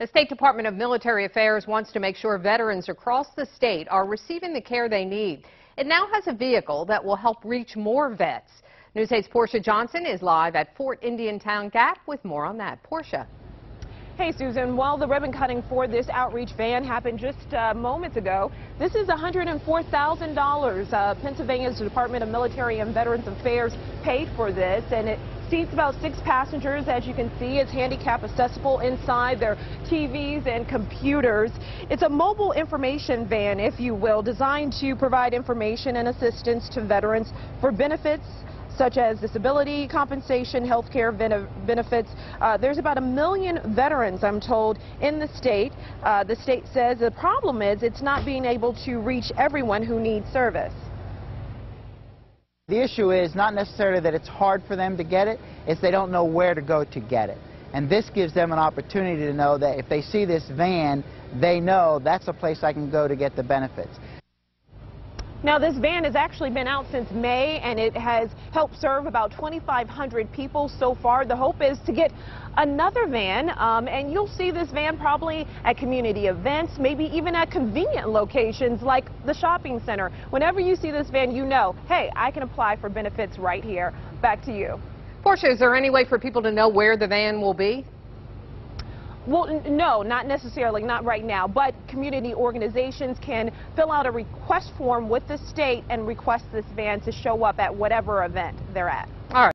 The State Department of Military Affairs wants to make sure veterans across the state are receiving the care they need. It now has a vehicle that will help reach more vets. News 8's Portia Johnson is live at Fort Indiantown Gap with more on that. Portia. Hey, Susan. While the ribbon cutting for this outreach van happened just uh, moments ago, this is $104,000. Uh, Pennsylvania's Department of Military and Veterans Affairs paid for this, and it seats about six passengers. As you can see, it's handicap accessible inside. There TVs and computers. It's a mobile information van, if you will, designed to provide information and assistance to veterans for benefits such as disability compensation, health care benefits. Uh, there's about a million veterans, I'm told, in the state. Uh, the state says the problem is it's not being able to reach everyone who needs service. The issue is not necessarily that it's hard for them to get it, it's they don't know where to go to get it. And this gives them an opportunity to know that if they see this van, they know that's a place I can go to get the benefits. Now, this van has actually been out since May, and it has helped serve about 2,500 people so far. The hope is to get another van, um, and you'll see this van probably at community events, maybe even at convenient locations like the shopping center. Whenever you see this van, you know, hey, I can apply for benefits right here. Back to you. Portia, is there any way for people to know where the van will be? Well, no, not necessarily, not right now, but community organizations can fill out a request form with the state and request this van to show up at whatever event they're at. All right.